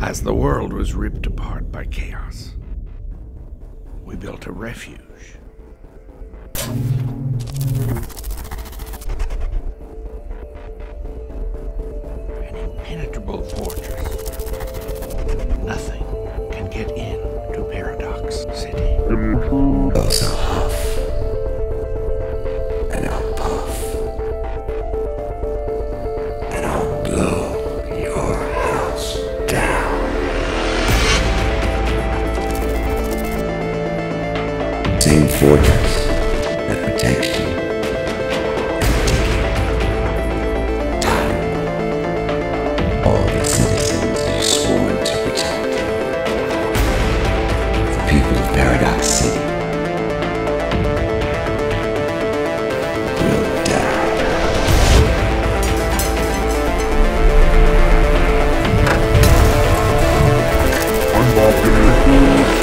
As the world was ripped apart by chaos, we built a refuge. An impenetrable fortress. Nothing can get in to Paradox City. Fortress that protects you. Time. All the citizens you to protect. The people of City. will die.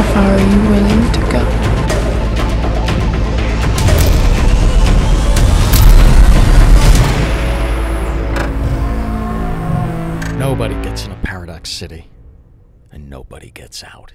How far are you willing to go? Nobody gets into Paradox City, and nobody gets out.